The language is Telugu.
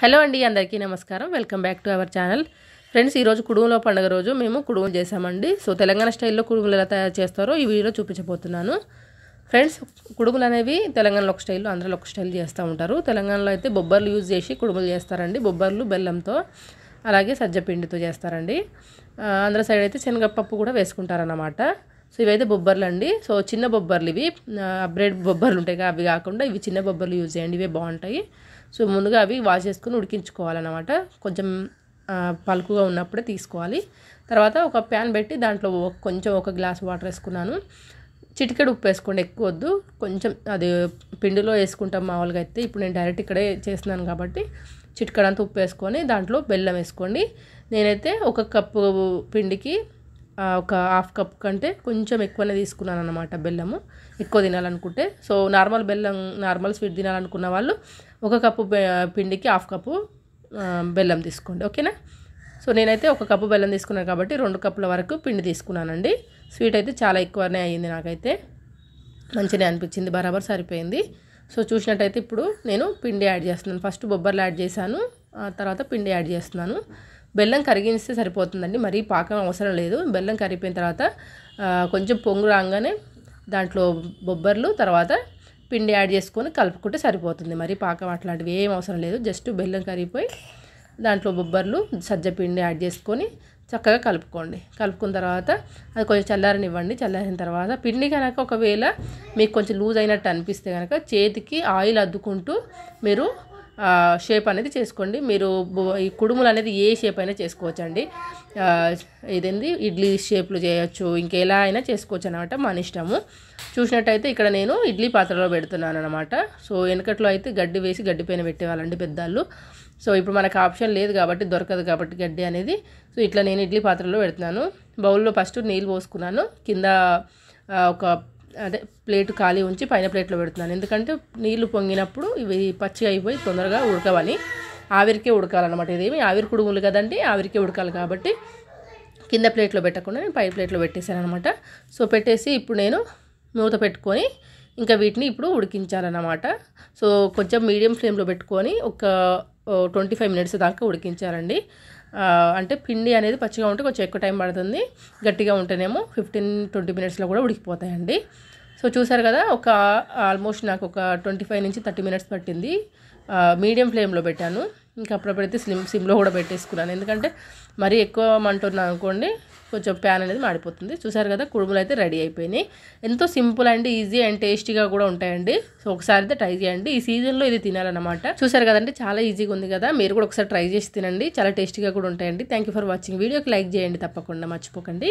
హలో అండి అందరికీ నమస్కారం. Welcome back to our channel. Friends ఈరోజు కుడుములో పండుగ రోజు మేము కుడుములు చేసామండి సో తెలంగాణ స్టైల్లో కుడుములు ఎలా తయారు చేస్తారో ఈ వీడియోలో చూపించబోతున్నాను. ఫ్రెండ్స్ కుడుములు అనేవి తెలంగాణలో ఒక స్టైల్లో ఆంధ్రలో ఒక స్టైల్ చేస్తూ ఉంటారు. తెలంగాణలో అయితే బొబ్బర్లు యూజ్ చేసి కుడుములు చేస్తారండి. బొబ్బర్లు బెల్లంతో అలాగే సజ్జపిండితో చేస్తారండి. ఆంధ్ర సైడ్ అయితే శనగపప్పు కూడా వేసుకుంటారన్నమాట. సో ఇవైతే బొబ్బర్లు అండి సో చిన్న బొబ్బర్లు ఇవి. బ్రెడ్ బొబ్బర్లు ఉంటాయి కదా, అవి కాకుండా ఇవి చిన్న బొబ్బర్లు యూజ్ చేయండి. ఇవే బాగుంటాయి. సో ముందుగా అవి వాష్ చేసుకుని ఉడికించుకోవాలన్నమాట. కొంచెం పలుకుగా ఉన్నప్పుడే తీసుకోవాలి. తర్వాత ఒక ప్యాన్ పెట్టి దాంట్లో కొంచెం ఒక గ్లాస్ వాటర్ వేసుకున్నాను. చిటికెడు ఉప్పు వేసుకోండి ఎక్కువ వద్దు. కొంచెం అది పిండిలో వేసుకుంటాం మామూలుగా అయితే. ఇప్పుడు నేను డైరెక్ట్ ఇక్కడే చేస్తున్నాను కాబట్టి చిటికెడంతా ఉప్పు వేసుకొని దాంట్లో బెల్లం వేసుకోండి. నేనైతే ఒక కప్పు పిండికి ఒక హాఫ్ కప్ కంటే కొంచెం ఎక్కువనే తీసుకున్నాను అనమాట బెల్లము. ఎక్కువ తినాలనుకుంటే. సో నార్మల్ బెల్లం నార్మల్ స్వీట్ తినాలనుకున్న వాళ్ళు ఒక కప్పు పిండికి హాఫ్ కప్పు బెల్లం తీసుకోండి. ఓకేనా? సో నేనైతే ఒక కప్పు బెల్లం తీసుకున్నాను కాబట్టి రెండు కప్పుల వరకు పిండి తీసుకున్నానండి. స్వీట్ అయితే చాలా ఎక్కువనే అయ్యింది నాకైతే. మంచిగా అనిపించింది బరాబర్ సరిపోయింది. సో చూసినట్టయితే ఇప్పుడు నేను పిండి యాడ్ చేస్తున్నాను. ఫస్ట్ బొబ్బర్లు యాడ్ చేశాను ఆ తర్వాత పిండి యాడ్ చేస్తున్నాను. బెల్లం కరిగిస్తే సరిపోతుందండి. మరీ పాకం అవసరం లేదు. బెల్లం కరిగిపోయిన తర్వాత కొంచెం పొంగు రాగానే దాంట్లో బొబ్బర్లు తర్వాత పిండి యాడ్ చేసుకొని కలుపుకుంటే సరిపోతుంది. మరి పాకం అట్లాంటివి ఏం అవసరం లేదు. జస్ట్ బెల్లం కరిగిపోయి దాంట్లో బొబ్బర్లు సజ్జ పిండి యాడ్ చేసుకొని చక్కగా కలుపుకోండి. కలుపుకున్న తర్వాత అది కొంచెం చల్లారనివ్వండి. చల్లారిన తర్వాత పిండి కనుక ఒకవేళ మీకు కొంచెం లూజ్ అయినట్టు అనిపిస్తే కనుక చేతికి ఆయిల్ అద్దుకుంటూ మీరు షేప్ అనేది చేసుకోండి. మీరు ఈ కుడుములు అనేది ఏ షేప్ అయినా చేసుకోవచ్చు అండి ఇదేంది? ఇడ్లీ షేప్లు చేయొచ్చు. ఇంకెలా అయినా చేసుకోవచ్చు అనమాట మన ఇష్టము. చూసినట్టయితే ఇక్కడ నేను ఇడ్లీ పాత్రలో పెడుతున్నాను అనమాట సో వెనకట్లో అయితే గడ్డి వేసి గడ్డి పైన పెట్టేవాళ్ళండి పెద్దవాళ్ళు. సో ఇప్పుడు మనకు ఆప్షన్ లేదు కాబట్టి దొరకదు కాబట్టి గడ్డి అనేది. సో ఇట్లా నేను ఇడ్లీ పాత్రలో పెడుతున్నాను. బౌల్లో ఫస్ట్ నీళ్ళు పోసుకున్నాను. కింద ఒక అదే ప్లేట్ ఖాళీ ఉంచి పైన ప్లేట్లో పెడుతున్నాను. ఎందుకంటే నీళ్ళు పొంగినప్పుడు ఇవి పచ్చిగా అయిపోయి తొందరగా ఉడకవని ఆవిరికే ఉడకాలన్నమాట ఇదేమి. ఆవిరి కుడుములు కదండి ఆవిరికే ఉడకాలి కాబట్టి కింద ప్లేట్లో పెట్టకుండా నేను పై ప్లేట్లో పెట్టేశాను అనమాట సో పెట్టేసి ఇప్పుడు నేను మూత పెట్టుకొని ఇంకా వీటిని ఇప్పుడు ఉడికించాలన్నమాట. సో కొంచెం మీడియం ఫ్లేమ్లో పెట్టుకొని ఒక ట్వంటీ ఫైవ్ మినిట్స్ దాకా ఉడికించాలండి. అంటే పిండి అనేది పచ్చిగా ఉంటే కొంచెం ఎక్కువ టైం పడుతుంది. గట్టిగా ఉంటేనేమో ఫిఫ్టీన్ ట్వంటీ మినిట్స్లో కూడా ఉడికిపోతాయండి. సో చూసారు కదా ఒక ఆల్మోస్ట్ నాకు ఒక ట్వంటీ ఫైవ్ నుంచి థర్టీ మినిట్స్ పట్టింది. మీడియం ఫ్లేమ్లో పెట్టాను. ఇంకా అప్పుడప్పుడైతే స్లిమ్ సిమ్లో కూడా పెట్టేసుకున్నాను. ఎందుకంటే మరీ ఎక్కువ మంట ఉన్నా అనుకోండి కొంచెం ప్యాన్ అనేది మాడిపోతుంది. చూసారు కదా కుడుములు అయితే రెడీ అయిపోయినాయి. ఎంతో సింపుల్ అండ్ ఈజీ అండ్ టేస్టీగా కూడా ఉంటాయండి. సో ఒకసారి అయితే ట్రై చేయండి. ఈ సీజన్లో ఇది తినాలన్నమాట. చూసారు కదండి చాలా ఈజీగా ఉంది కదా. మీరు కూడా ఒకసారి ట్రై చేసి తినండి. చాలా టేస్టీగా కూడా ఉంటాయండి. థ్యాంక్ యూ ఫర్ వాచింగ్ వీడియోకి లైక్ చేయండి తప్పకుండా. మర్చిపోకండి.